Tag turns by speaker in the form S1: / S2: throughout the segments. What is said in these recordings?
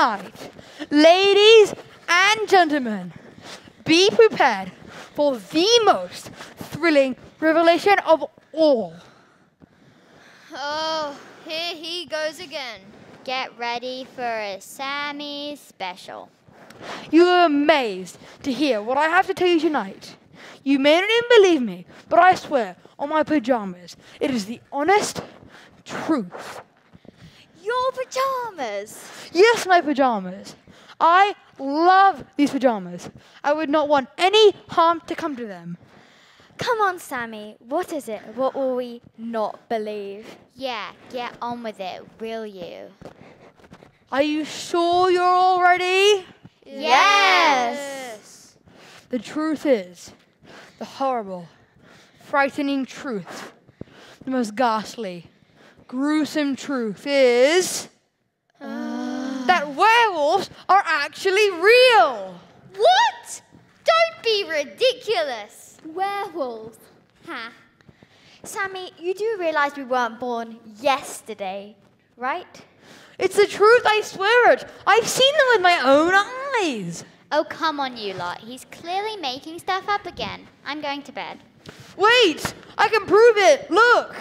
S1: Tonight, ladies and gentlemen, be prepared for the most thrilling revelation of all.
S2: Oh, here he goes again.
S3: Get ready for a Sammy special.
S1: You are amazed to hear what I have to tell you tonight. You may not even believe me, but I swear on my pajamas, it is the honest truth.
S2: Your pajamas!
S1: Yes, my pajamas. I love these pajamas. I would not want any harm to come to them.
S4: Come on, Sammy. What is it? What will we not believe?
S3: Yeah, get on with it, will you?
S1: Are you sure you're all ready?
S3: Yes.
S1: The truth is, the horrible, frightening truth, the most ghastly, gruesome truth is that werewolves are actually real.
S2: What? Don't be ridiculous.
S4: Werewolves. Ha. Sammy, you do realize we weren't born yesterday, right?
S1: It's the truth, I swear it. I've seen them with my own eyes.
S3: Oh, come on, you lot. He's clearly making stuff up again. I'm going to bed.
S1: Wait, I can prove it. Look.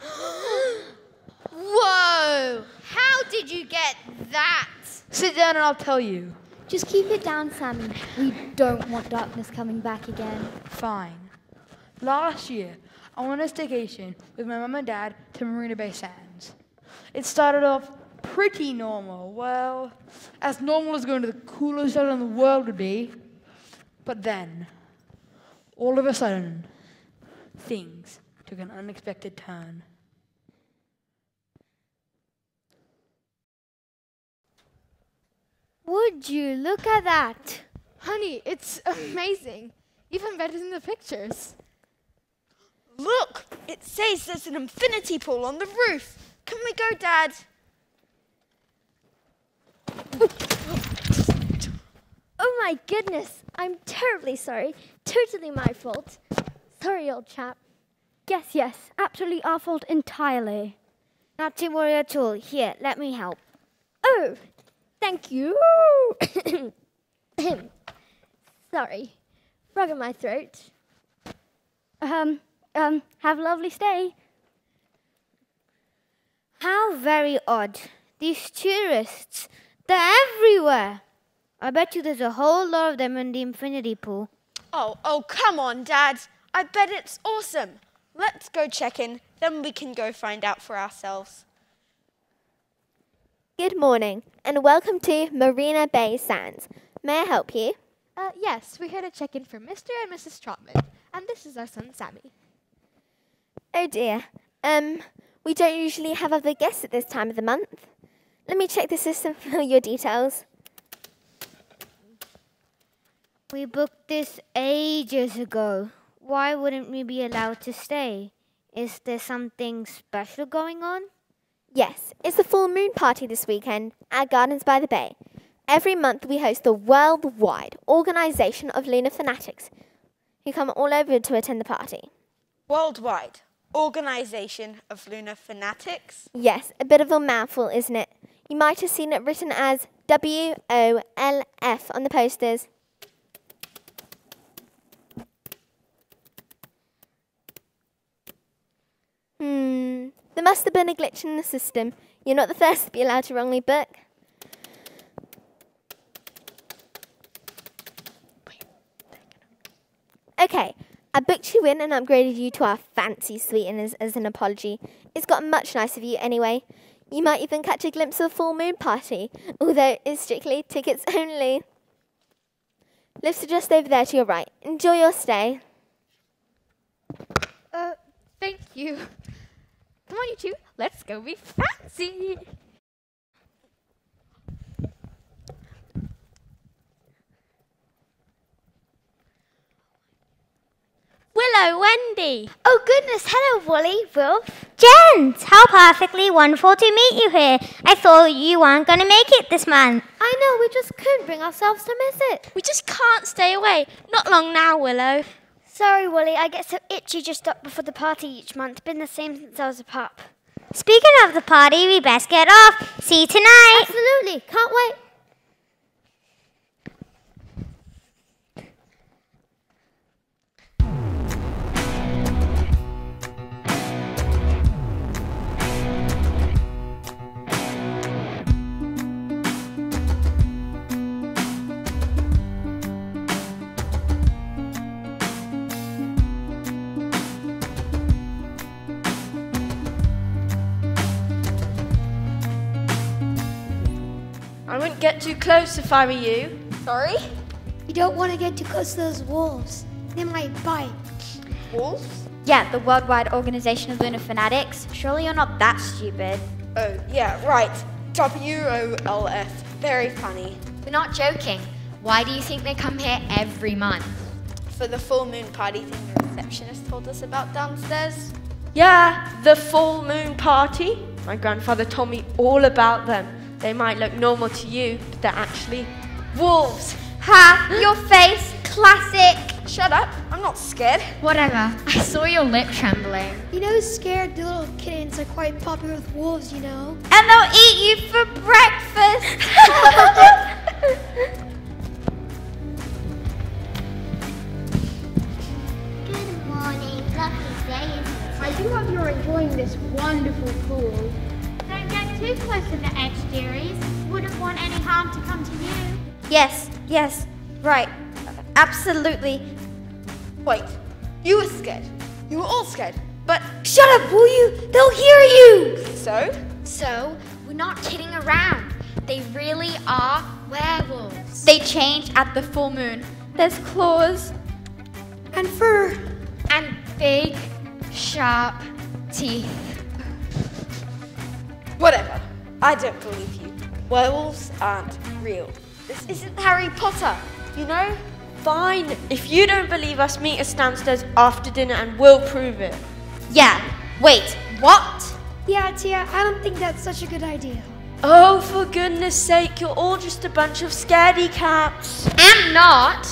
S2: Whoa! How did you get that?
S1: Sit down and I'll tell you.
S4: Just keep it down, Sammy. We don't want darkness coming back again.
S1: Fine. Last year, I went on a staycation with my mum and dad to Marina Bay Sands. It started off pretty normal. Well, as normal as going to the coolest island in the world would be. But then, all of a sudden, things took an unexpected turn.
S2: Would you look at that?
S5: Honey, it's amazing. Even better than the pictures.
S6: Look! It says there's an infinity pool on the roof. Can we go, Dad?
S4: Oh my goodness. I'm terribly sorry. Totally my fault. Sorry, old chap. Yes, yes. Absolutely our fault entirely.
S3: Not to worry at all. Here, let me help.
S4: Oh, thank you. Sorry. Frog in my throat. Um, um, have a lovely stay.
S3: How very odd. These tourists, they're everywhere. I bet you there's a whole lot of them in the infinity pool.
S6: Oh, oh, come on, Dad. I bet it's awesome. Let's go check in, then we can go find out for ourselves.
S7: Good morning and welcome to Marina Bay Sands. May I help you?
S5: Uh, yes, we're here to check in for Mr. and Mrs. Trotman. And this is our son, Sammy.
S7: Oh dear. Um, we don't usually have other guests at this time of the month. Let me check the system for your details.
S3: We booked this ages ago. Why wouldn't we be allowed to stay? Is there something special going on?
S7: Yes, it's the full moon party this weekend at Gardens by the Bay. Every month we host the worldwide organization of lunar fanatics who come all over to attend the party.
S6: Worldwide Organization of Lunar Fanatics.
S7: Yes, a bit of a mouthful, isn't it? You might have seen it written as W O L F on the posters. Hmm, there must have been a glitch in the system. You're not the first to be allowed to wrongly book. Okay, I booked you in and upgraded you to our fancy suite and as, an apology. It's got much nicer view anyway. You might even catch a glimpse of a full moon party, although it's strictly tickets only. Lifts are just over there to your right. Enjoy your stay.
S5: Uh, thank you. Come on, you two. Let's go be fancy.
S2: Willow,
S8: Wendy.
S5: Oh, goodness. Hello, Wooly, Wilf.
S9: Gents, how perfectly wonderful to meet you here. I thought you weren't going to make it this month.
S5: I know, we just couldn't bring ourselves to miss it.
S8: We just can't stay away. Not long now, Willow.
S5: Sorry, Wooly, I get so itchy just up before the party each month. Been the same since I was a pup.
S9: Speaking of the party, we best get off. See you tonight.
S5: Absolutely. Can't wait.
S10: I wouldn't get too close if I were you.
S8: Sorry?
S5: You don't want to get too close to those wolves. They might bite.
S10: Wolves?
S11: Yeah, the Worldwide Organization of Lunar Fanatics. Surely you're not that stupid.
S10: Oh, yeah, right. W O L F. Very funny.
S11: We're not joking. Why do you think they come here every month?
S10: For the full moon party thing the receptionist told us about downstairs.
S6: Yeah, the full moon party. My grandfather told me all about them. They might look normal to you, but they're actually wolves.
S11: Ha! Your face! Classic!
S10: Shut up. I'm not scared.
S11: Whatever. I saw your lip trembling.
S5: You know, scared little kittens are quite popular with wolves, you know.
S11: And they'll eat you for breakfast!
S9: Good morning. Lovely day,
S5: I do hope you're enjoying this wonderful pool.
S9: Too close to the edge, dearies. Wouldn't want any harm to come to you.
S11: yes, yes, right. Absolutely.
S10: Wait. You were scared. You were all scared. But
S5: Shut up, will you? They'll hear you!
S10: so?
S11: So, we're not kidding around. They really are werewolves. They change at the full moon. There's claws
S5: And fur.
S11: and big, sharp teeth.
S10: Whatever. I don't believe you. Werewolves aren't real. This isn't Harry Potter, you know?
S6: Fine. If you don't believe us, meet us downstairs after dinner and we'll prove it.
S11: Yeah, wait, what?
S5: Yeah, Tia, I don't think that's such a good idea.
S6: Oh, for goodness sake, you're all just a bunch of scaredy cats.
S11: I'm not.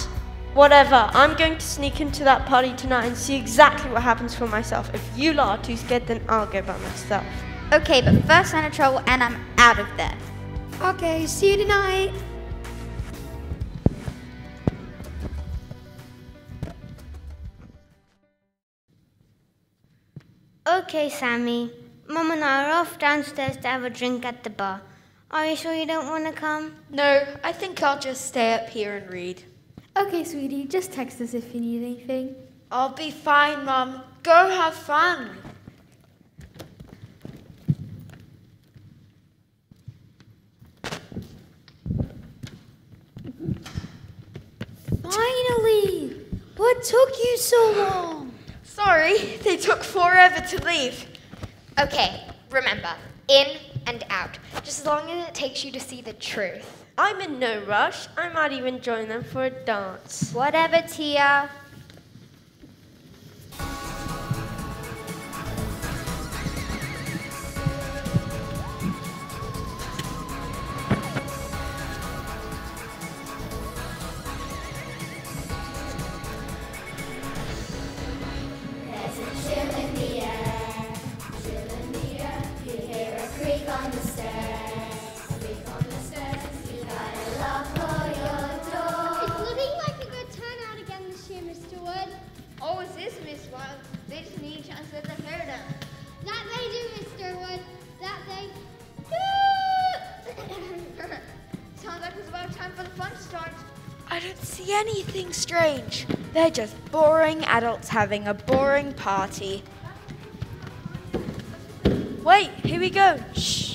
S6: Whatever, I'm going to sneak into that party tonight and see exactly what happens for myself. If you lot are too scared, then I'll go by myself.
S11: Okay, but first sign of trouble and I'm out of there.
S5: Okay, see you tonight.
S9: Okay, Sammy. Mum and I are off downstairs to have a drink at the bar. Are you sure you don't want to come?
S10: No, I think I'll just stay up here and read.
S5: Okay, sweetie, just text us if you need anything.
S10: I'll be fine, Mum. Go have fun.
S5: Finally! What took you so long?
S10: Sorry, they took forever to leave.
S11: Okay, remember, in and out. Just as long as it takes you to see the truth.
S6: I'm in no rush. I might even join them for a dance.
S11: Whatever, Tia.
S10: Anything strange. They're just boring adults having a boring party. Wait, here we go. Shh.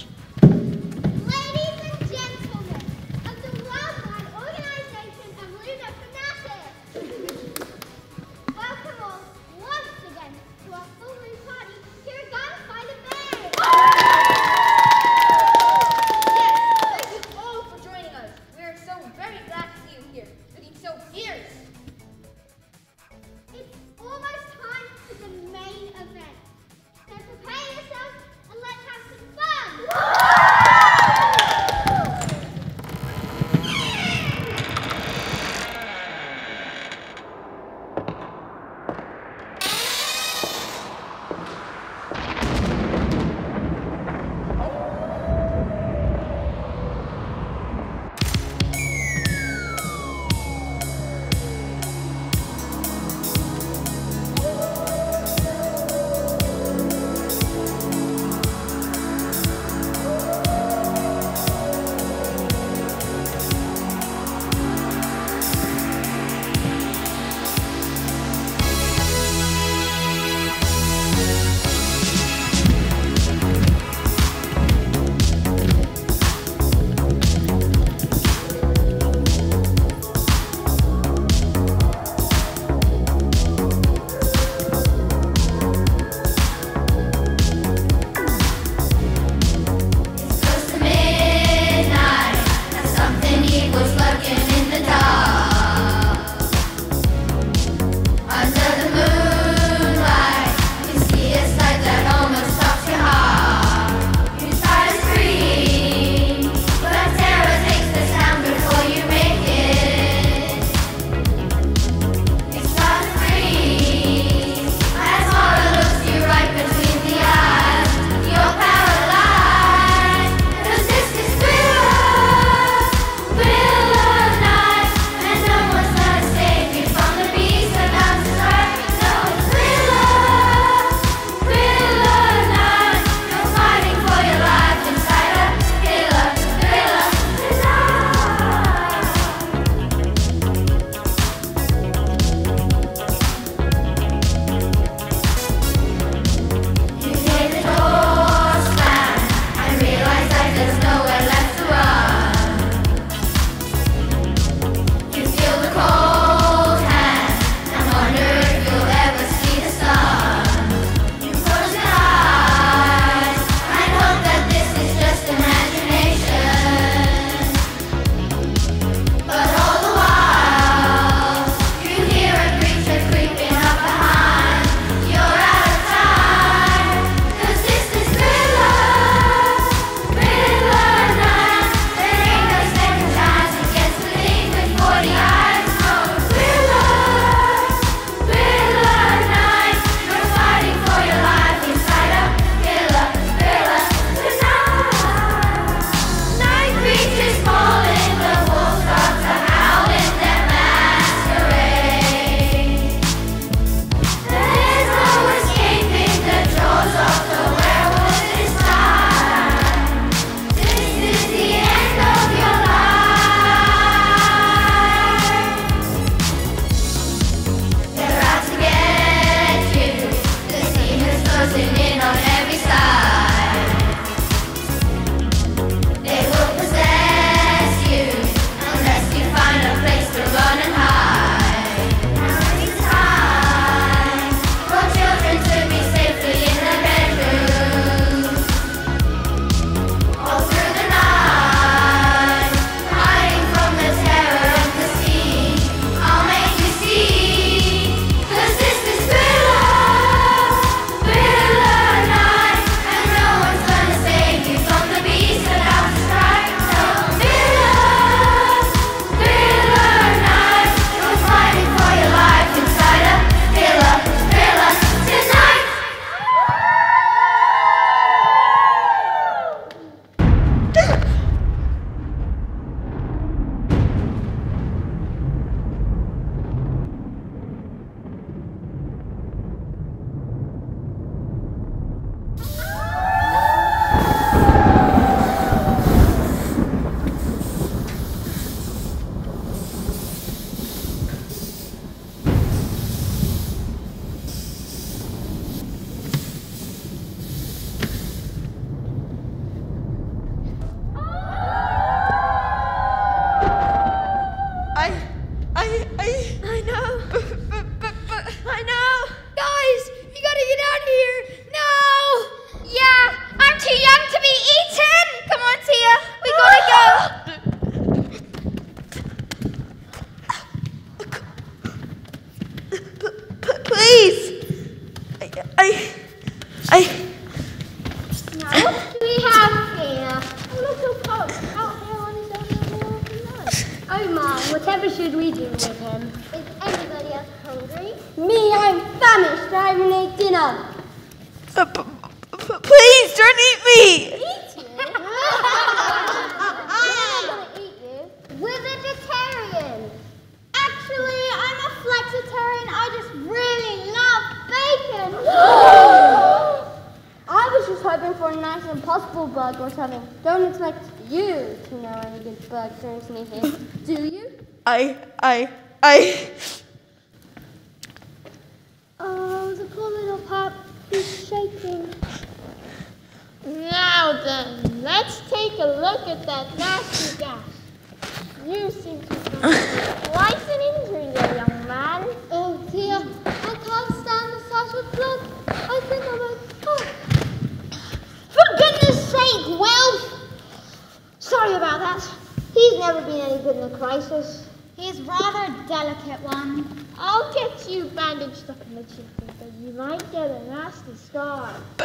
S10: He's
S12: never been any good in a crisis.
S10: He's rather a delicate one.
S12: I'll get you bandaged up in the cheek, but you might get a nasty scar.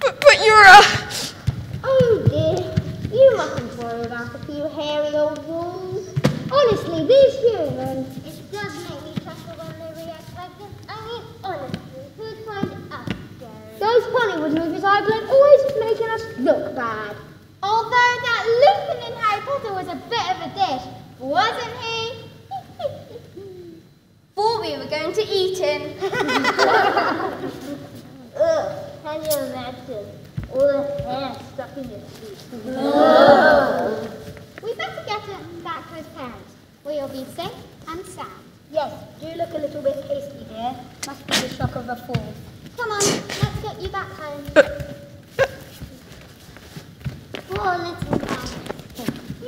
S6: But, but you're a.
S12: Oh dear, you mustn't worry about a few hairy old wounds. Honestly, these humans.
S10: It does make me chuckle when they react like this. I mean, honestly, who'd find us scary?
S12: Those Hollywood movies I've learned always making us look bad.
S10: Although that Lupin in Harry Potter was a bit of a dish, wasn't he? Thought we were going to eat him.
S12: Ugh, can you imagine? All the hair stuck in your teeth.
S10: we better get him back to his parents, where you'll be safe and sound.
S12: Yes, do look a little bit hasty, dear. Must be the shock of a fall.
S10: Come on, let's get you back home. Man.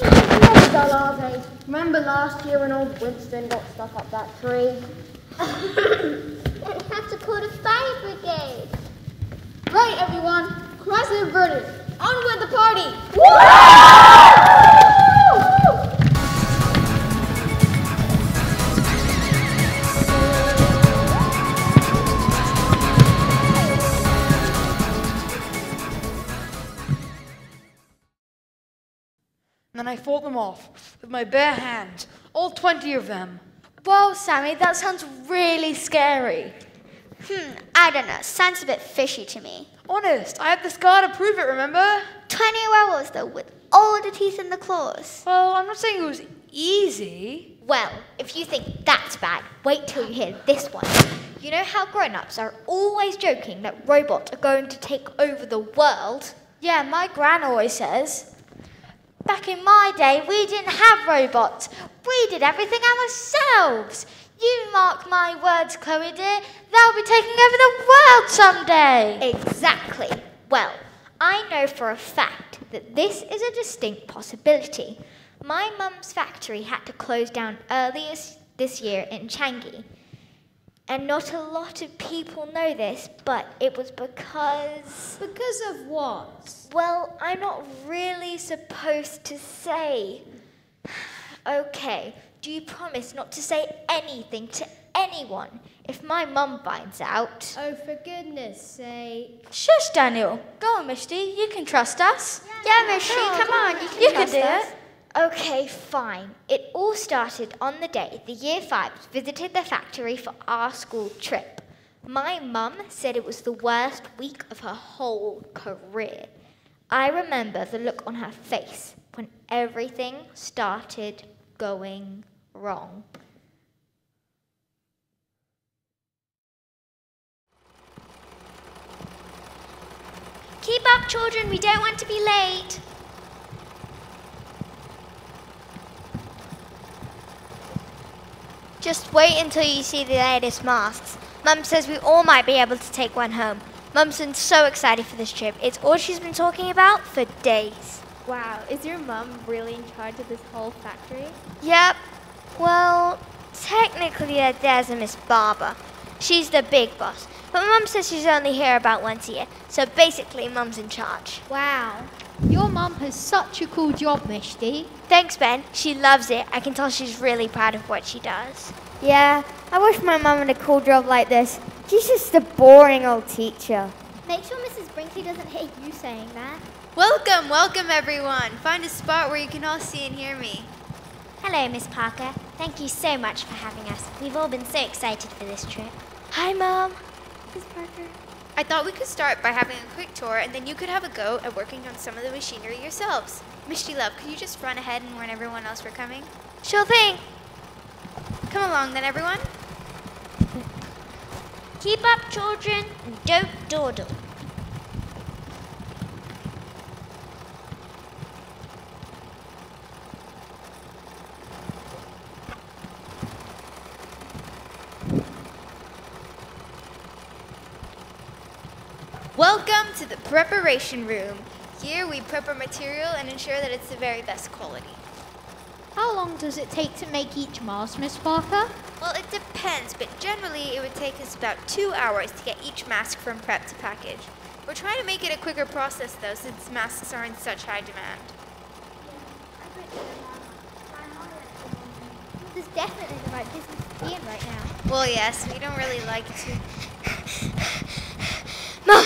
S12: Never dull, are? Remember last year when old Winston got stuck up that tree?
S10: It had to call the fire brigade.
S12: Right, everyone. Crisis averted. On with the party.
S1: And I fought them off with my bare hands, all 20 of them.
S11: Well, Sammy, that sounds really scary.
S2: Hmm, I don't know. Sounds a bit fishy to me.
S1: Honest, I have the scar to prove it, remember?
S2: 20 werewolves, though, with all the teeth and the claws.
S1: Well, I'm not saying it was easy.
S2: Well, if you think that's bad, wait till you hear this one. You know how grown ups are always joking that robots are going to take over the world?
S11: Yeah, my gran always says. Back in my day, we didn't have robots. We did everything ourselves. You mark my words, Chloe dear, they'll be taking over the world someday.
S2: Exactly. Well, I know for a fact that this is a distinct possibility. My mum's factory had to close down earlier this year in Changi. And not a lot of people know this, but it was because.
S13: Because of what?
S2: Well, I'm not really supposed to say. okay, do you promise not to say anything to anyone if my mum finds out?
S13: Oh, for goodness sake.
S11: Shush, Daniel. Go on, Mishti. You can trust us.
S2: Yeah, Mishy, come on, you can
S11: You can do
S2: us.
S11: it.
S2: Okay, fine. It all started on the day the year fives visited the factory for our school trip. My mum said it was the worst week of her whole career. I remember the look on her face when everything started going wrong. Keep up, children, we don't want to be late.
S5: Just wait until you see the latest masks. Mum says we all might be able to take one home. Mum's been so excited for this trip. It's all she's been talking about for days.
S7: Wow, is your mum really in charge of this whole factory?
S5: Yep. Well, technically there's a Miss Barber. She's the big boss. But Mum says she's only here about once a year. So basically, Mum's in charge.
S13: Wow. Your mum has such a cool job, Mishti.
S5: Thanks, Ben. She loves it. I can tell she's really proud of what she does. Yeah, I wish my mum had a cool job like this. She's just a boring old teacher.
S10: Make sure Mrs. Brinkley doesn't hate you saying that.
S9: Welcome, welcome everyone. Find a spot where you can all see and hear me. Hello, Miss Parker. Thank you so much for having us. We've all been so excited for this trip.
S2: Hi, Mom.
S9: Miss Parker.
S7: I thought we could start by having a quick tour and then you could have a go at working on some of the machinery yourselves. Mishti Love, could you just run ahead and warn everyone else we're coming?
S2: Sure thing.
S7: Come along then, everyone.
S9: Keep up, children, and don't dawdle.
S7: Welcome to the preparation room. Here we prep our material and ensure that it's the very best quality.
S14: How long does it take to make each mask, Miss Parker?
S7: Well, it depends, but generally it would take us about two hours to get each mask from prep to package. We're trying to make it a quicker process though, since masks are in such high demand.
S9: This is definitely the right business to be in right now.
S7: Well, yes, we don't really like to.
S2: Mom,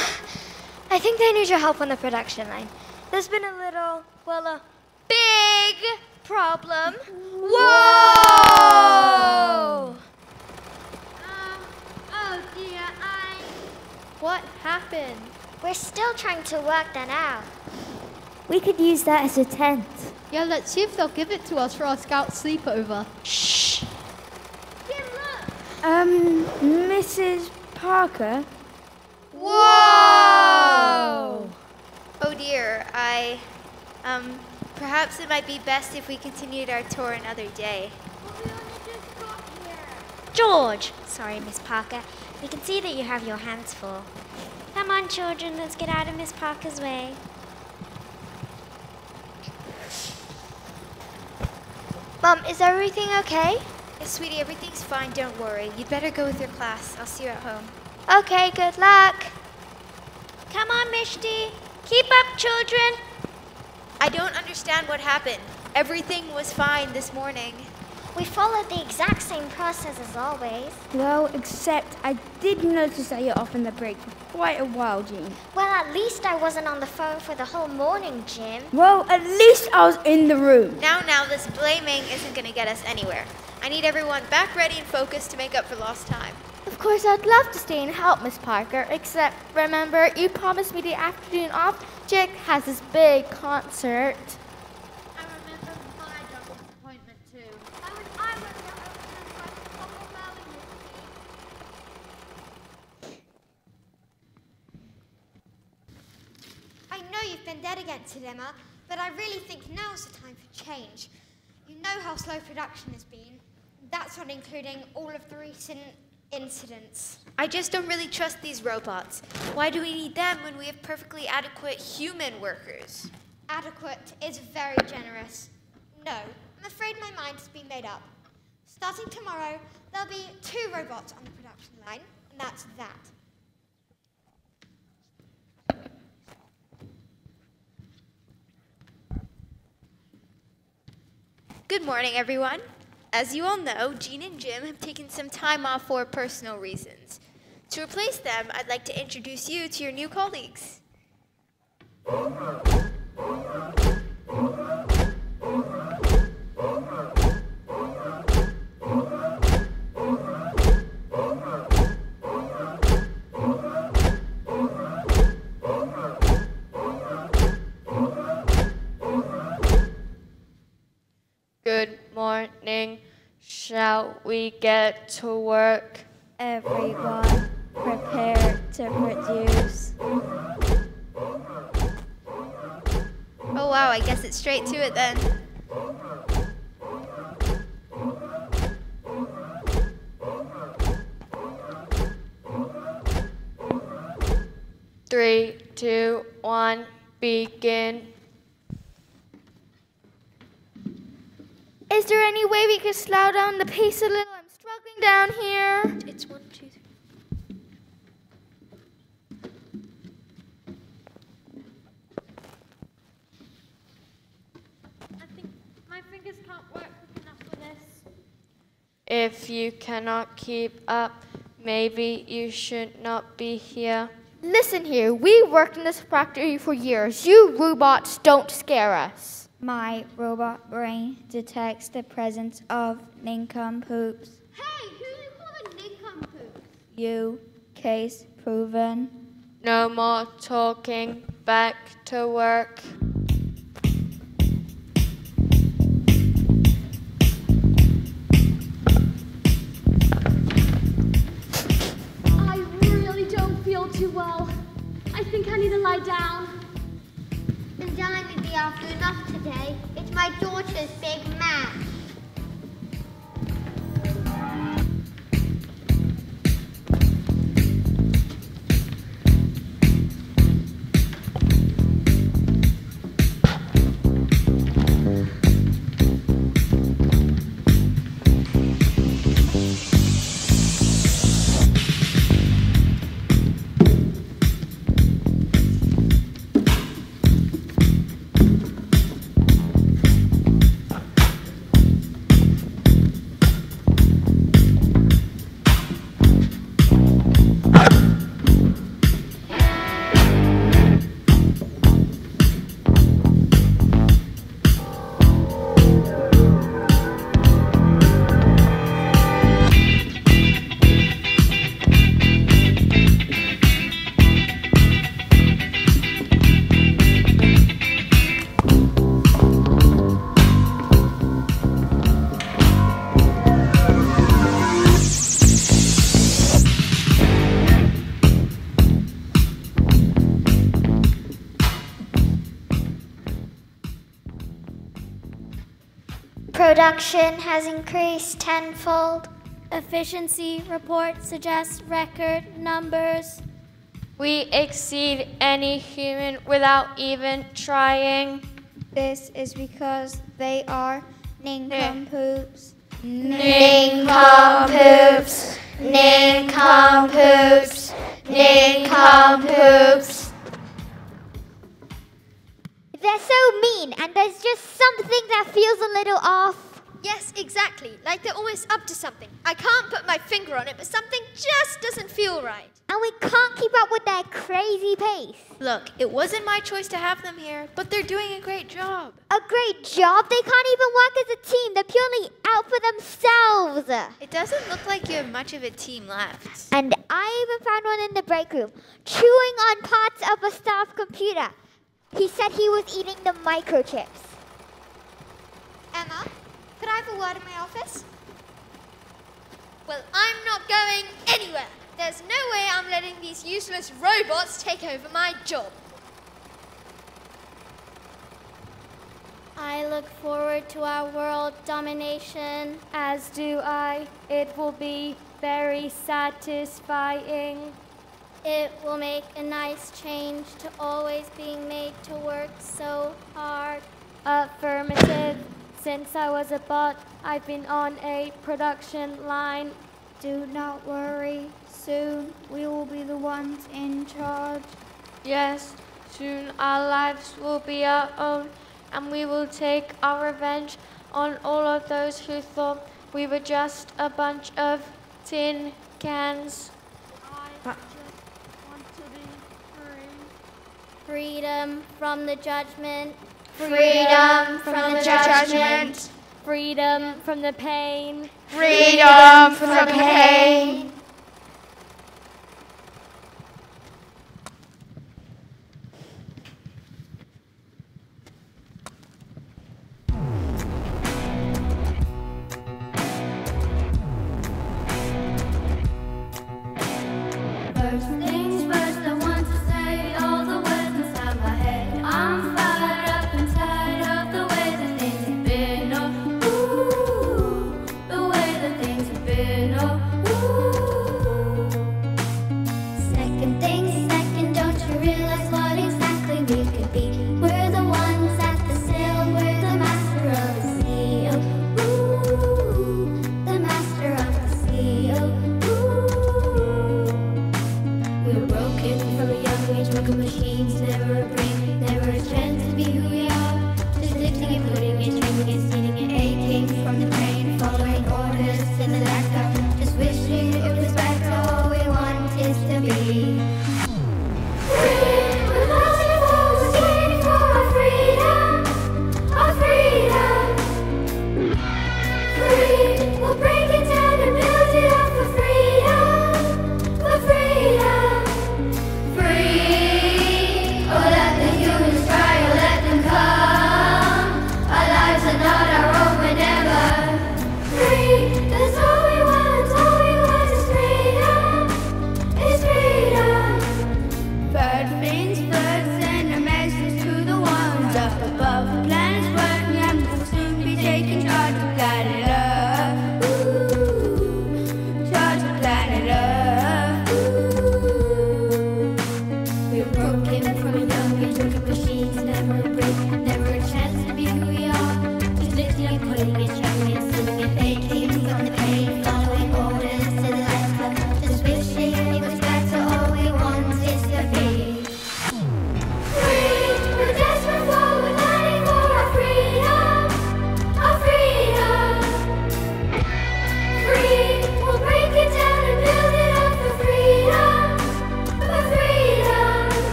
S2: I think they need your help on the production line. There's been a little, well, a big problem. Whoa!
S9: Um, Oh dear, I.
S14: What happened?
S9: We're still trying to work that out.
S13: We could use that as a tent.
S14: Yeah, let's see if they'll give it to us for our scout sleepover.
S2: Shh.
S4: Um, Mrs. Parker?
S7: Whoa! Oh dear, I. Um, perhaps it might be best if we continued our tour another day. But we only just got here.
S9: George! Sorry, Miss Parker. We can see that you have your hands full. Come on, children, let's get out of Miss Parker's way.
S2: Mom, is everything okay?
S7: Yes, sweetie, everything's fine, don't worry. You'd better go with your class. I'll see you at home.
S2: Okay, good luck.
S9: Come on, Mishti. Keep up, children.
S7: I don't understand what happened. Everything was fine this morning.
S9: We followed the exact same process as always.
S4: Well, except I did notice that you're off on the break for quite a while, Jean.
S9: Well, at least I wasn't on the phone for the whole morning, Jim.
S4: Well, at least I was in the room.
S7: Now, now, this blaming isn't going to get us anywhere. I need everyone back ready and focused to make up for lost time.
S5: Of course, I'd love to stay and help, Miss Parker, except remember, you promised me the afternoon off. Jake has this big concert.
S14: I remember my doctor's appointment too.
S15: I was, I was I know you've been dead against it, Emma, but I really think now's the time for change. You know how slow production has been. That's not including all of the recent incidents.
S7: I just don't really trust these robots. Why do we need them when we have perfectly adequate human workers?
S15: Adequate is very generous. No, I'm afraid my mind has been made up. Starting tomorrow, there'll be two robots on the production line, and that's that.
S7: Good morning, everyone. As you all know, Jean and Jim have taken some time off for personal reasons. To replace them, I'd like to introduce you to your new colleagues.
S16: Get to work?
S5: Everyone, prepare to produce.
S7: Oh wow, I guess it's straight to it then.
S16: Three, two, one, begin.
S5: Is there any way we could slow down the pace a little? I'm struggling down here.
S7: It's one, two, three.
S14: I think my fingers can't work quick enough for this.
S16: If you cannot keep up, maybe you should not be here.
S5: Listen here, we worked in this factory for years. You robots don't scare us.
S11: My robot brain detects the presence of nincompoops.
S2: Hey, who do you call a nincompoop?
S11: You, case proven.
S16: No more talking. Back to work.
S9: Production has increased tenfold.
S13: Efficiency report suggests record numbers.
S16: We exceed any human without even trying.
S11: This is because they are nincompoops.
S17: Nincompoops, nincompoops, nincompoops.
S2: They're so mean, and there's just something that feels a little off.
S18: Yes, exactly. Like they're always up to something. I can't put my finger on it, but something just doesn't feel right.
S2: And we can't keep up with their crazy pace.
S7: Look, it wasn't my choice to have them here, but they're doing a great job.
S2: A great job? They can't even work as a team. They're purely out for themselves.
S7: It doesn't look like you have much of a team left.
S2: And I even found one in the break room, chewing on parts of a staff computer. He said he was eating the microchips.
S19: Emma, could I have a word in my office?
S18: Well, I'm not going anywhere. There's no way I'm letting these useless robots take over my job.
S13: I look forward to our world domination. As do I. It will be very satisfying. It will make a nice change to always being made to work so hard. Affirmative. Since I was a bot, I've been on a production line.
S11: Do not worry. Soon we will be the ones in charge.
S16: Yes, soon our lives will be our own, and we will take our revenge on all of those who thought we were just a bunch of tin cans.
S13: Freedom from the judgment.
S17: Freedom from the judgment.
S13: Freedom from the pain.
S17: Freedom from the pain.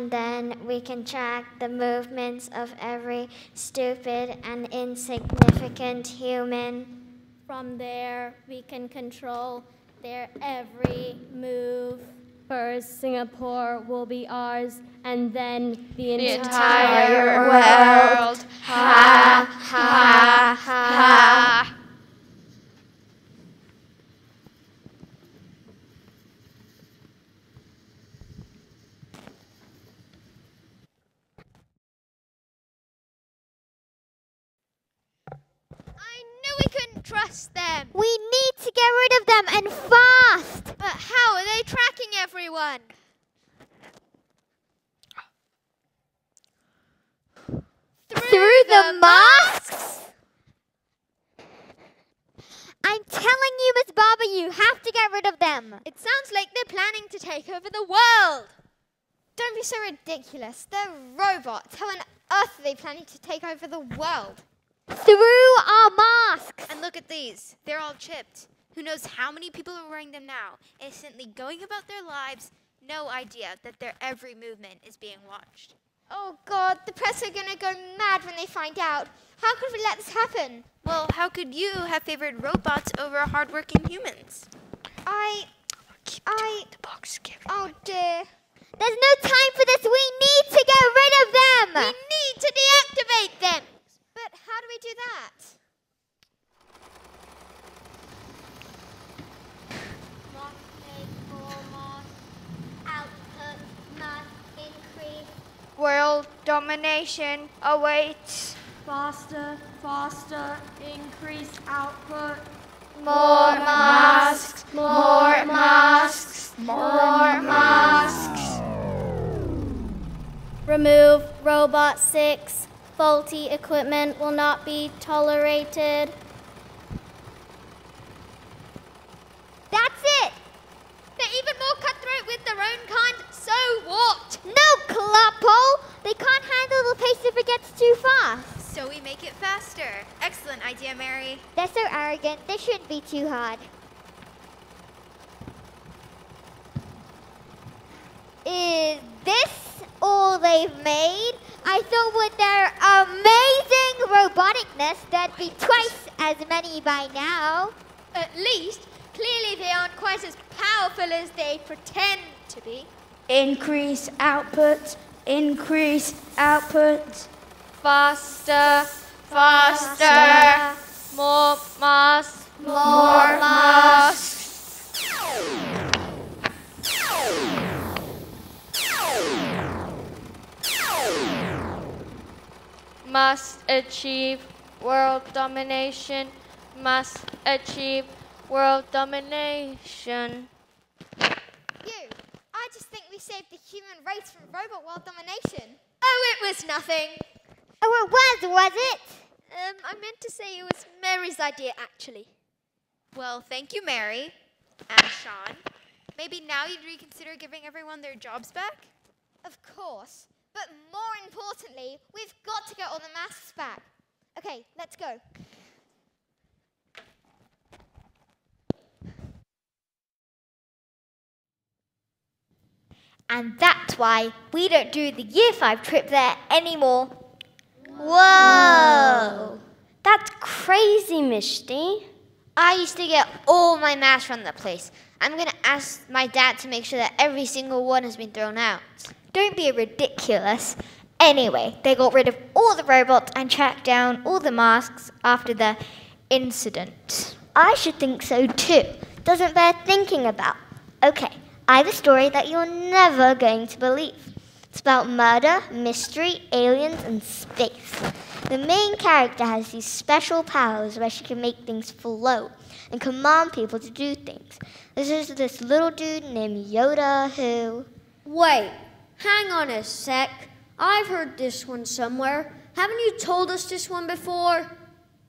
S9: And then we can track the movements of every stupid and insignificant human.
S13: From there, we can control their every move.
S20: First, Singapore will be ours, and then the,
S7: The
S20: entire,
S7: entire world. Ha, ha, ha.
S14: I knew we couldn't trust them.
S2: We need to get rid of them and fast.
S14: But how are they tracking everyone?
S2: Through the masks? I'm telling you, Miss Barber, you have to get rid of them.
S14: It sounds like they're planning to take over the world.
S15: Don't be so ridiculous. They're robots. How on earth are they planning to take over the world?
S2: Through our masks.
S7: And look at these. They're all chipped. Who knows how many people are wearing them now, innocently going about their lives, no idea that their every movement is being watched.
S15: Oh God, the press are gonna go mad when they find out. How could we let this happen?
S7: Well, how could you have favored robots over hardworking humans?
S15: I, I.
S7: The box, give
S15: Oh dear.
S2: There's no time for this. We need to get rid of them.
S14: We need to deactivate them.
S15: But how do we do that?
S10: Output must increase.
S16: World domination awaits.
S20: Faster, faster, increase output.
S7: More masks, more masks, more masks.
S13: Remove Robot 6. Faulty equipment will not be tolerated.
S2: That's it.
S14: They're even more cutthroat with their own kind. So what?
S2: No, Kloppo. They can't handle the pace if it gets too fast.
S7: So we make it faster. Excellent idea, Mary.
S2: They're so arrogant. They shouldn't be too hard. Is this all they've made? I thought with their amazing roboticness, there'd be twice as many by now.
S14: At least, clearly they aren't quite as powerful as they pretend to be.
S1: Increase output, increase output.
S16: Faster, faster. More masks,
S7: More masks.
S16: must achieve world domination, must achieve world domination.
S15: You. I just think we saved the human race from robot world domination.
S14: Oh, it was nothing.
S2: Oh, it was, was it?
S14: Um, I meant to say it was Mary's idea, actually.
S7: Well, thank you, Mary and Sean. Maybe now you'd reconsider giving everyone their jobs back?
S15: Of course. But more importantly, we've got to get all the masks back. Okay, let's go.
S2: And that's why we don't do the year five trip there anymore. Whoa!
S9: That's crazy, Mishti.
S2: I used to get all my masks from the place. I'm gonna ask my dad to make sure that every single one has been thrown out. Don't be ridiculous. Anyway, they got rid of all the robots and tracked down all the masks after the incident.
S9: I should think so too. Doesn't bear thinking about. Okay, I have a story that you're never going to believe. It's about murder, mystery, aliens, and space. The main character has these special powers where she can make things float and command people to do things. This is this little dude named Yoda who.
S3: Wait, hang on a sec. I've heard this one somewhere. Haven't you told us this one before?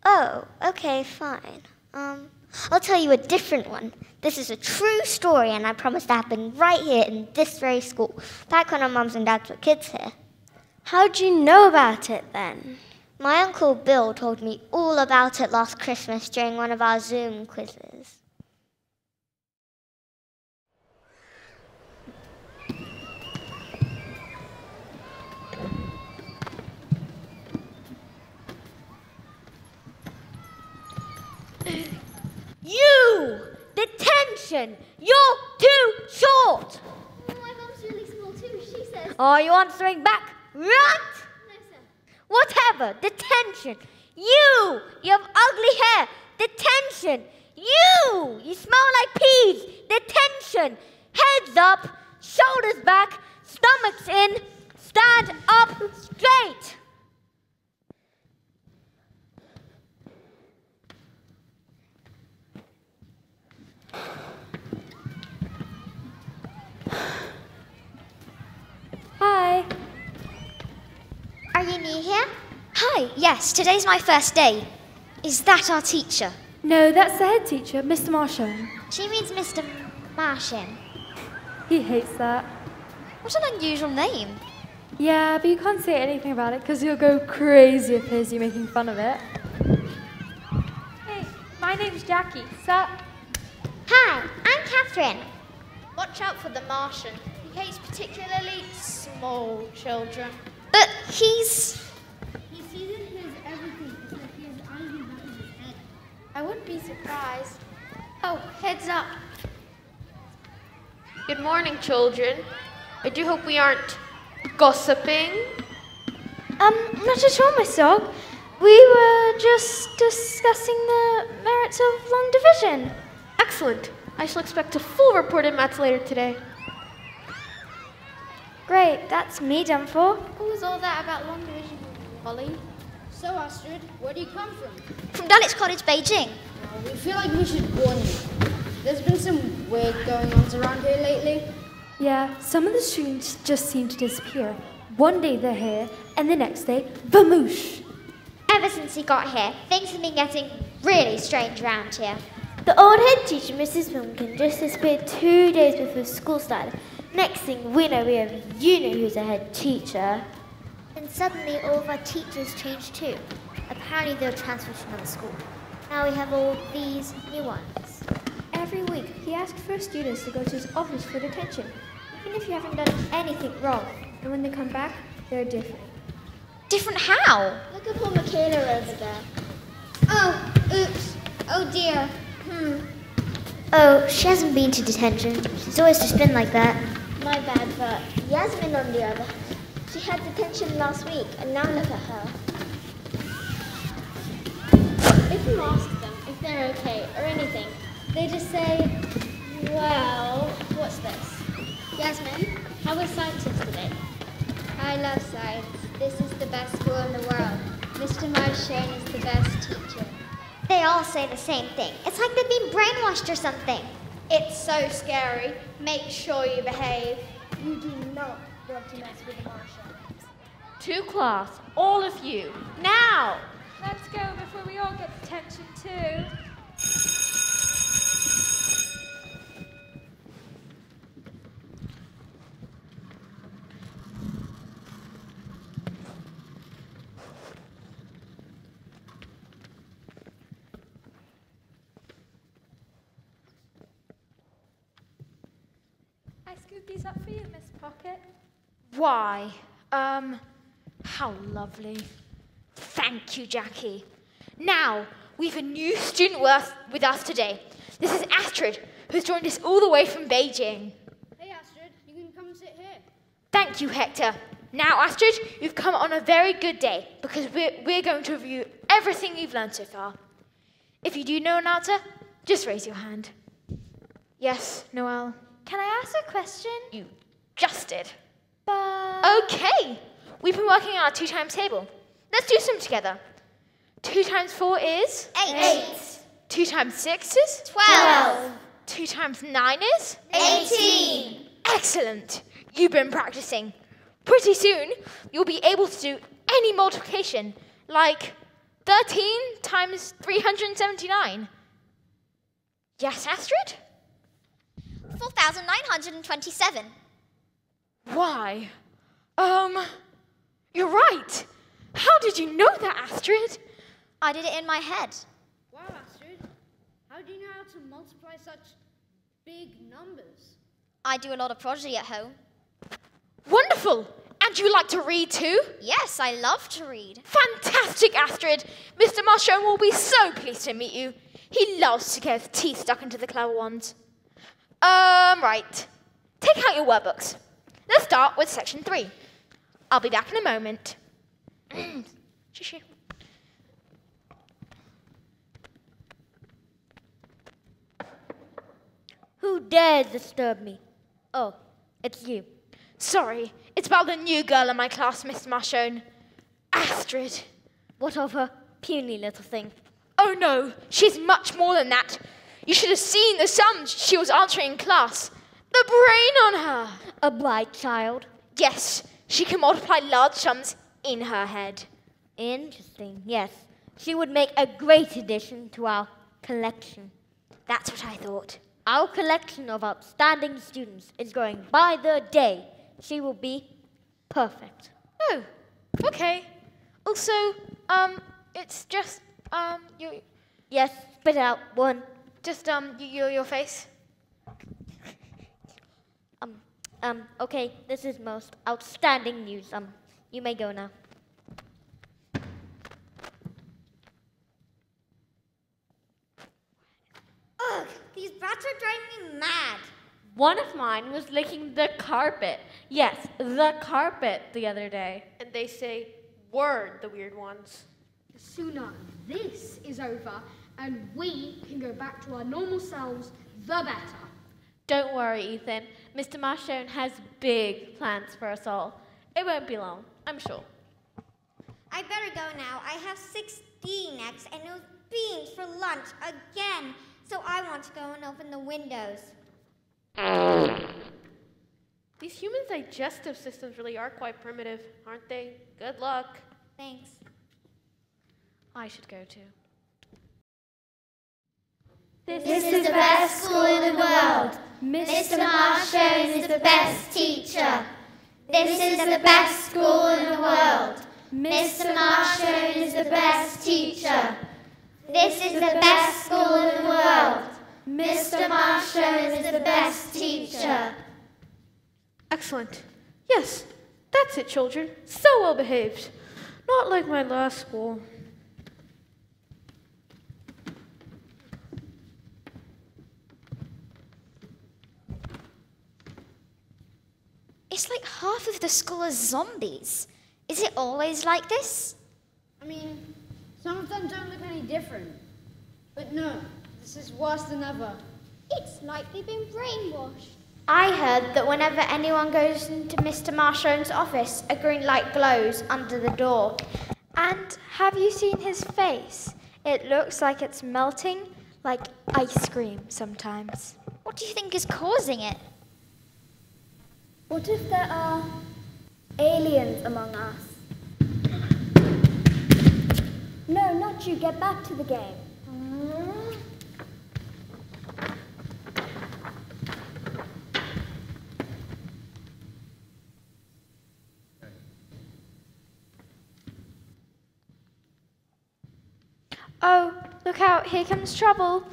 S9: Oh, okay, fine. Um, I'll tell you a different one. This is a true story, and I promise to happen right here in this very school, back when our mums and dads were kids here.
S21: How'd you know about it then?
S9: My uncle Bill told me all about it last Christmas during one of our Zoom quizzes.
S3: You! Detention! You're too short!
S10: Oh, my mum's really small too. She says.
S3: Are you answering back? Right? Whatever. Detention. You! You have ugly hair. Detention. You! You smell like peas. Detention. Heads up. Shoulders back. Stomachs in. Stand up straight.
S1: Hi.
S2: Are you new here? Hi, yes, today's my first day. Is that our teacher?
S1: No, that's the head teacher, Mr. Marshall.
S2: She means Mr. Martian.
S1: He hates that.
S2: What an unusual name.
S1: Yeah, but you can't say anything about it because he'll go crazy if he hears you making fun of it. Hey, my name's Jackie. Sup?
S9: Hi, I'm Catherine.
S6: Watch out for the Martian. He hates particularly small children.
S2: But he's.
S10: He sees and hears everything. It's like he has eyes in back of his head.
S6: I wouldn't be surprised. Oh, heads up. Good morning, children. I do hope we aren't gossiping.
S22: Um, not at all, Miss Dog. We were just discussing the merits of long division.
S6: Excellent. I shall expect a full report in maths later today.
S22: Great, that's me done for.
S6: What was all that about long division, Holly?
S12: So, Astrid, where do you come from?
S2: From Dulwich College, Beijing.
S12: Well, we feel like we should warn you. There's been some weird going on around here lately.
S1: Yeah, some of the students just seem to disappear. One day they're here, and the next day, vamoosh.
S9: Ever since he got here, things have been getting really strange around here.
S7: The old head teacher, Mrs. Pumpkin, just disappeared two days before school started. Next thing we know, we have you know who's a head teacher.
S9: And suddenly all of our teachers changed too. Apparently they were transferred to another school. Now we have all these new ones.
S22: Every week, he asks for students to go to his office for detention, even if you haven't done anything wrong. And when they come back, they're different.
S2: Different how?
S9: Look at poor Michaela over there.
S10: Oh, oops. Oh dear. Hmm.
S9: Oh, she hasn't been to detention. She's always just been like that.
S10: My bad, but
S9: Yasmin, on the other, she had detention last week, and now look at her.
S23: If you ask them if they're okay or anything, they just say, well, what's this? Yasmin, how was science yesterday?
S10: I love science. This is the best school in the world. Mr. Marchand is the best teacher.
S9: They all say the same thing. It's like they've been brainwashed or something.
S6: It's so scary. Make sure you behave.
S10: You do not want to mess with the Martians.
S6: To class, all of you. Now!
S22: Let's go before we all get detention too.
S1: I scooped these up for you, Miss Pocket.
S5: Why? Um, how lovely. Thank you, Jackie. Now, we've a new student with us, today. This is Astrid, who's joined us all the way from Beijing.
S12: Hey, Astrid, you can come sit here.
S5: Thank you, Hector. Now, Astrid, you've come on a very good day because we're, we're going to review everything you've learned so far. If you do know an answer, just raise your hand. Yes, Noel?
S22: Can I ask a question?
S5: You just did.
S22: But
S5: Okay, we've been working on our two times table. Let's do some together. Two times four is?
S2: Eight.
S5: Two times six is?
S2: Twelve.
S5: Two times nine is?
S2: Eighteen.
S5: Excellent. You've been practicing. Pretty soon, you'll be able to do any multiplication, like 13 times 379.
S7: Yes, Astrid?
S2: 4,927.
S5: Why? Um, you're right. How did you know that, Astrid?
S2: I did it in my head.
S12: Wow, Astrid. How do you know how to multiply such big numbers?
S2: I do a lot of prodigy at home.
S5: Wonderful! And you like to read too?
S2: Yes, I love to read.
S5: Fantastic, Astrid! Mr. Marshall will be so pleased to meet you. He loves to get his teeth stuck into the clever ones. Um, right. Take out your word books. Let's start with section three. I'll be back in a moment.
S3: Who dares disturb me? Oh, it's you.
S5: Sorry, it's about the new girl in my class, Mr. Marshone. Astrid.
S3: What of her? Puny little thing.
S5: Oh no, she's much more than that. You should have seen the sums she was answering in class. The brain on her.
S3: A bright child.
S5: Yes, she can multiply large sums in her head.
S3: Interesting, yes. She would make a great addition to our collection.
S5: That's what I thought.
S3: Our collection of outstanding students is growing by the day. She will be perfect.
S5: Oh, okay. Also, um, it's just, um, you.
S3: Yes, spit out one.
S5: Just, um, your, your face.
S3: Um, um, okay, this is most outstanding news. Um, you may go now.
S24: Ugh, these bats are driving me mad.
S25: One of mine was licking the carpet. Yes, the carpet the other day. And they say, word, the weird ones.
S12: The sooner this is over and we can go back to our normal selves, the better.
S25: Don't worry, Ethan. Mr. Marshone has big plans for us all. It won't be long, I'm sure.
S9: I better go now. I have 16 eggs and those beans for lunch again. So I want to go and open the windows.
S25: These human digestive systems really are quite primitive, aren't they? Good luck.
S9: Thanks.
S25: I should go too.
S9: This is the best school in the world. Mr. Marshone is the best teacher. This is the best school in the world. Mr. Marshone is the best teacher. This is the best school in the world. Mr. Marshone is the best teacher.
S25: Excellent. Yes, that's it, children. So well behaved. Not like my last school.
S2: It's like half of the school are zombies. Is it always like this?
S12: I mean, some of them don't look any different. But no, this is worse than ever.
S9: It's like they've been brainwashed.
S7: I heard that whenever anyone goes into Mr. Marshone's office, a green light glows under the door.
S26: And have you seen his face? It looks like it's melting like ice cream sometimes.
S2: What do you think is causing it?
S4: What if there are aliens among us? No, not you. Get back to the game.
S26: Oh, look out, here comes trouble.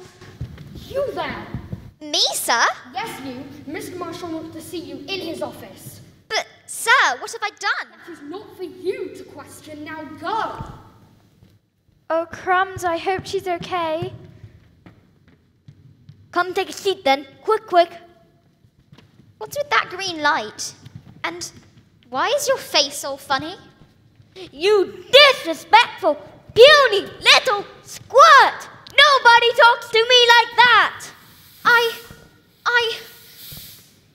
S12: You there!
S2: Me, sir?
S12: Yes, you. Mr. Marshall wants to see you in his office.
S2: But, sir, what have I done?
S12: That is not for you to question. Now go!
S26: Oh, crumbs, I hope she's okay.
S3: Come take a seat then. Quick, quick.
S2: What's with that green light? And why is your face all funny?
S3: You disrespectful, puny little squirt! Nobody talks to me like that!
S2: I. I.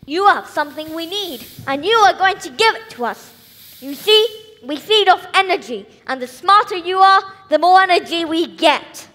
S3: You have something we need, and you are going to give it to us. You see, we feed off energy, and the smarter you are, the more energy we get.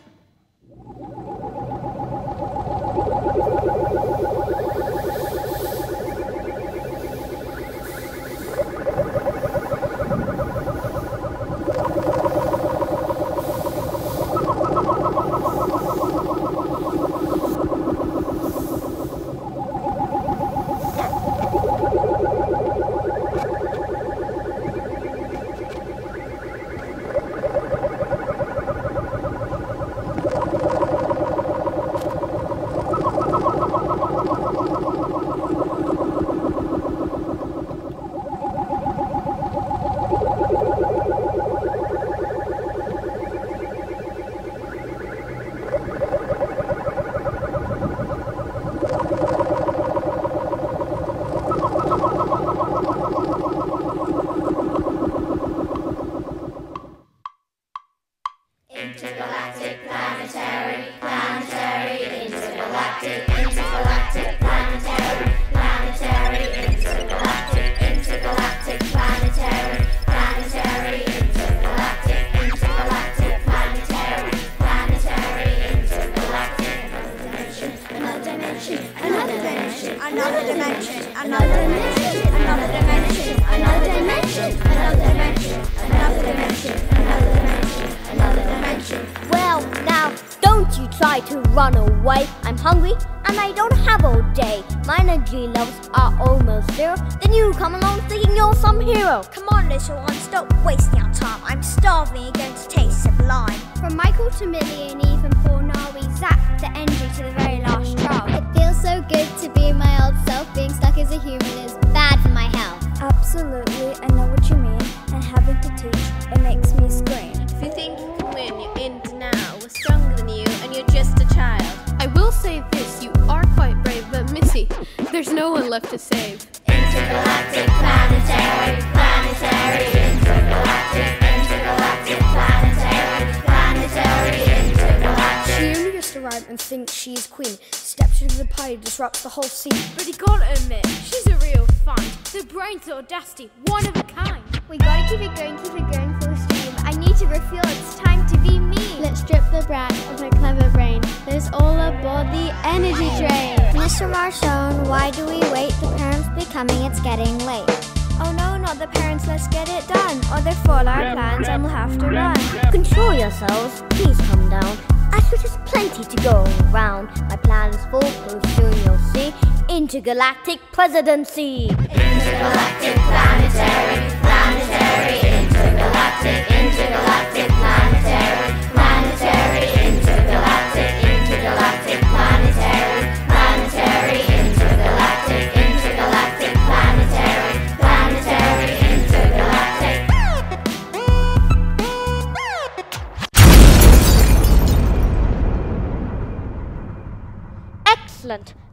S3: Run. Control yourselves, please come down. Actually, there's plenty to go around. My plan is foolproof, soon you'll see. Intergalactic presidency.
S17: Intergalactic, planetary,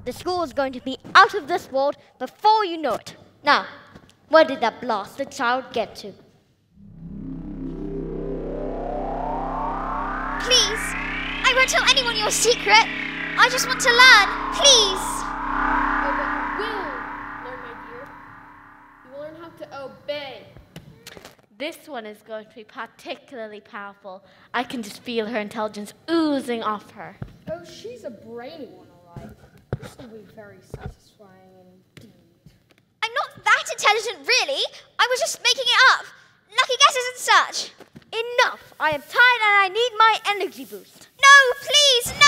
S3: The school is going to be out of this world before you know it. Now, where did that blasted child get to?
S2: Please, I won't tell anyone your secret. I just want to learn. Please.
S27: Oh, but you will learn, my dear. You will learn how to obey.
S25: This one is going to be particularly powerful. I can just feel her intelligence oozing off her.
S28: Oh, she's a brainy one, all right. This will be very satisfying indeed.
S2: I'm not that intelligent, really. I was just making it up. Lucky guesses and such.
S3: Enough! I am tired and I need my energy boost.
S2: No, please, no!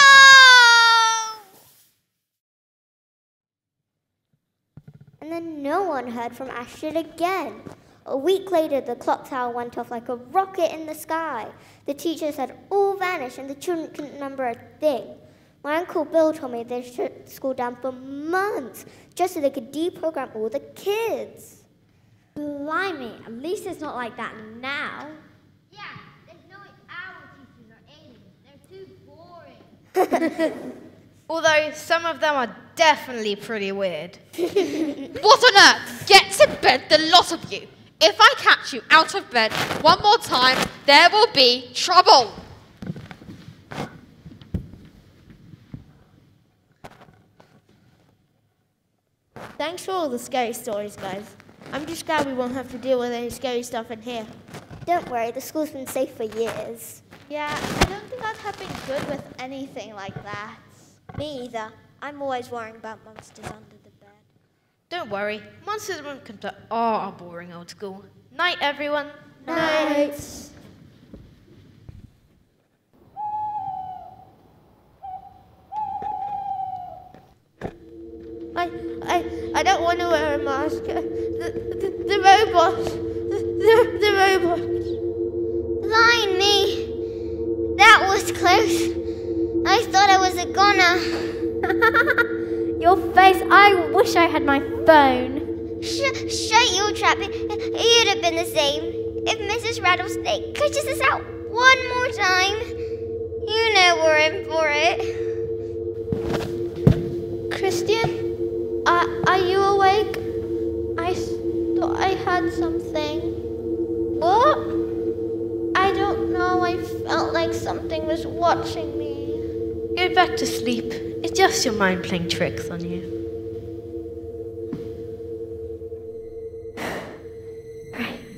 S9: And then no one heard from Astrid again. A week later, the clock tower went off like a rocket in the sky. The teachers had all vanished and the children couldn't remember a thing. My uncle Bill told me they shut school down for months just so they could deprogram all the kids.
S10: Blimey, at least it's not like that now.
S2: Yeah, there's no way our teachers are aliens. They're too boring.
S6: Although some of them are definitely pretty weird. what on earth? Get to bed, the lot of you. If I catch you out of bed one more time, there will be trouble.
S29: Thanks for all the scary stories, guys. I'm just glad we won't have to deal with any scary stuff in here.
S9: Don't worry, the school's been safe for years.
S7: Yeah, I don't think I'd have been good with anything like that.
S10: Me either. I'm always worrying about monsters under the bed.
S6: Don't worry, monsters won't come to our boring old school. Night, everyone.
S29: Night. I, I, I don't want to wear a mask. The, the, the robots. The, the, the robots.
S2: Blimey. That was close. I thought I was a goner.
S10: Your face, I wish I had my phone.
S2: Sh- shut you, Trappy. You'd have been the same. If Mrs. Rattlesnake catches us out one more time, you know we're in for it.
S7: Christian, are, are you awake? I thought I had something. What? I don't know. I felt like something was watching me.
S6: Go back to sleep. It's just your mind playing tricks on you.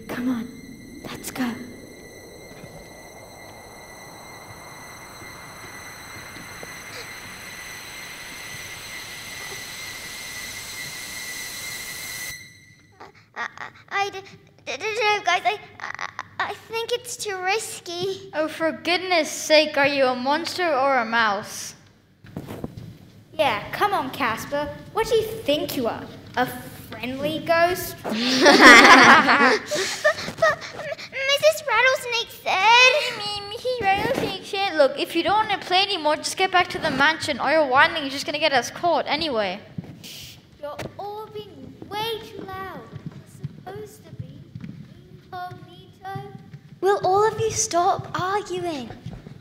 S30: Come on, let's go.
S2: I, I, I d- d- don't know, guys. I, I, I think it's too risky.
S5: Oh, for goodness sake, are you a monster or a mouse?
S10: Yeah, come on, Casper. What do you think you are? A friendly ghost?
S9: Mrs. Rattlesnake said.
S5: Mrs. Rattlesnake said, look, if you don't want to play anymore, just get back to the mansion. Or your whining is just going to get us caught anyway.
S10: You're all being way too loud. It's supposed to be incognito.
S2: Will all of you stop arguing?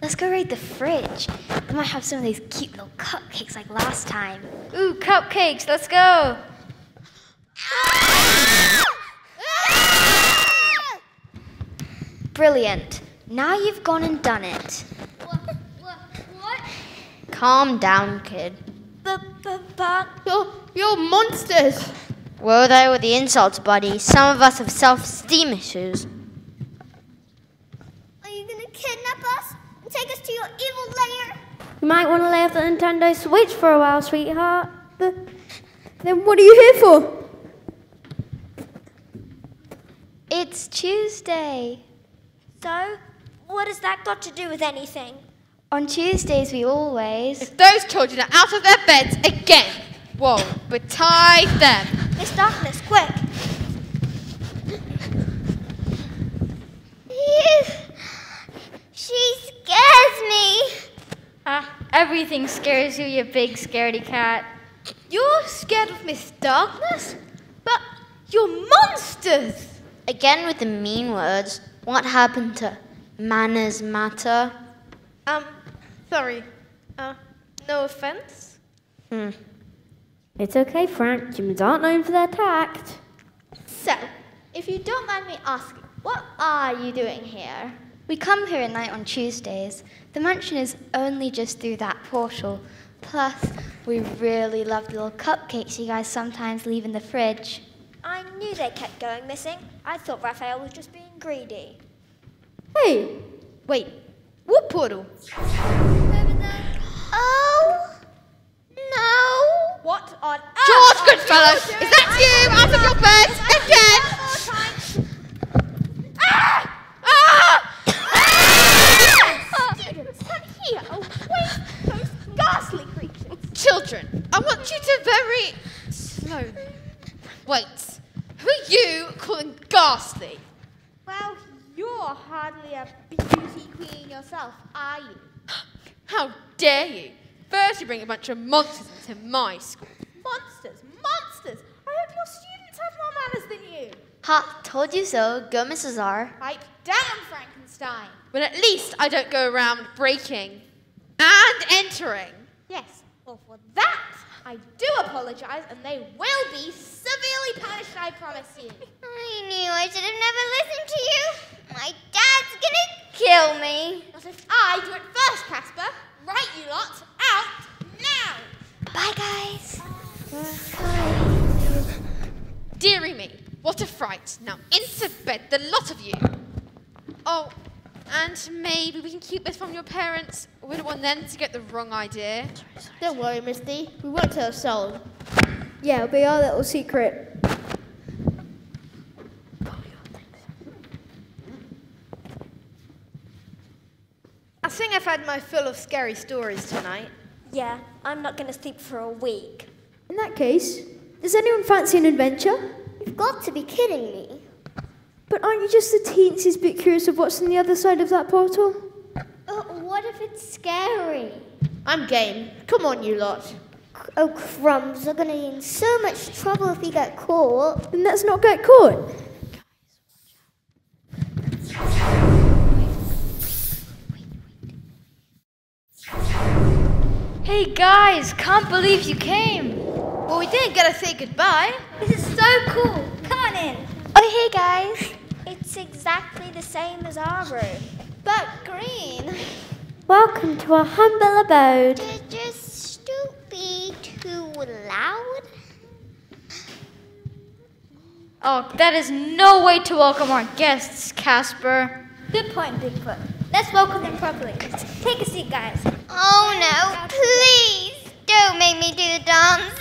S2: Let's go raid the fridge. We might have some of these cute little cupcakes like last time.
S5: Ooh, cupcakes, let's go.
S2: Brilliant. Now you've gone and done it.
S10: What? what?
S2: Calm down, kid.
S7: You're, you're monsters.
S2: Whoa there with the insults, buddy. Some of us have self-esteem issues.
S31: Are you gonna kidnap us and take us to your evil lair?
S32: You might want to lay off the Nintendo Switch for a while, sweetheart. But then what are you here for?
S2: It's Tuesday.
S9: So, what has that got to do with anything?
S2: On Tuesdays, we always.
S25: If those children are out of their beds again, whoa, but tie them.
S9: Miss Darkness, quick! She scares me!
S5: Ah, everything scares you, you big scaredy cat.
S7: You're scared of Miss Darkness? But you're monsters!
S2: Again with the mean words. What happened to manners matter?
S7: Um, sorry. Uh, no offense?
S2: Hmm.
S32: It's okay, Frank. Humans aren't known for their tact.
S33: So, if you don't mind me asking, what are you doing here?
S2: We come here at night on Tuesdays. The mansion is only just through that portal. Plus, we really love the little cupcakes you guys sometimes leave in the fridge.
S9: I knew they kept going missing. I thought Raphael was just being greedy.
S7: Hey, wait, what portal?
S9: Oh, no!
S7: What on earth?
S25: George
S7: are
S25: Goodfellow,
S7: oh,
S25: is that you out of your bed again? Ah! Ah!
S31: Students, come here! Away those ghastly creatures!
S25: Children, I want you to very slowly. Wait, who are you calling ghastly?
S34: Well, you're hardly a beauty queen yourself, are you?
S25: How dare you? First, you bring a bunch of monsters into my school.
S34: Monsters! Monsters! I hope your students have more manners than you!
S2: Ha, told you so. Go, Mrs. R.
S34: Pipe down, Frankenstein!
S25: Well, at least I don't go around breaking and entering.
S34: Yes, well, for that, I do apologize, and they will be severely punished, I promise you.
S9: I knew I should have never listened to you. My dad's gonna kill me.
S34: Not if I do it first, Casper. Right, you lot, out now!
S2: Bye, guys.
S25: Dearie me, what a fright. Now into bed, the lot of you. Oh, and maybe we can keep this from your parents. We don't want them to get the wrong idea.
S7: Don't worry, Mishti. We won't tell a soul.
S32: Yeah, it'll be our little secret.
S7: I think I've had my fill of scary stories tonight.
S9: Yeah, I'm not gonna sleep for a week.
S32: In that case, does anyone fancy an adventure?
S9: You've got to be kidding me.
S32: But aren't you just the teensiest bit curious of what's on the other side of that portal?
S9: What if it's scary?
S7: I'm game. Come on, you lot.
S9: Oh, crumbs, we're gonna be in so much trouble if we get caught.
S32: Then let's not get caught.
S5: Hey guys, can't believe you came.
S7: Well, we didn't get to say goodbye.
S9: This is so cool. Come on in.
S2: Oh, hey, guys.
S9: It's exactly the same as our room, but green.
S32: Welcome to our humble abode.
S9: Did your stoop be too loud?
S5: Oh, that is no way to welcome our guests, Casper.
S10: Good point, Bigfoot. Let's welcome them properly. Take a seat, guys.
S9: Oh no, please don't make me do the dance.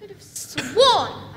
S10: Could have sworn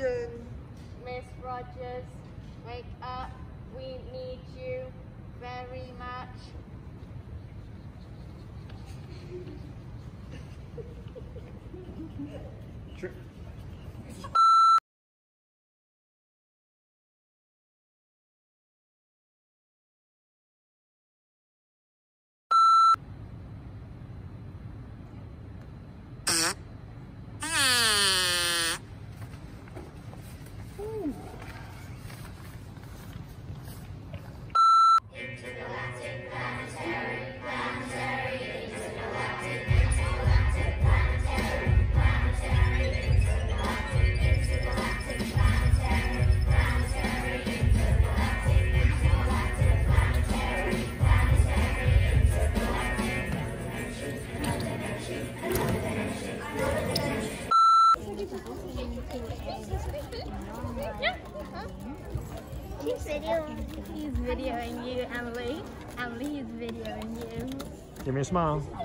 S10: Miss Rogers, wake up. We need you very much.
S35: Give me a smile.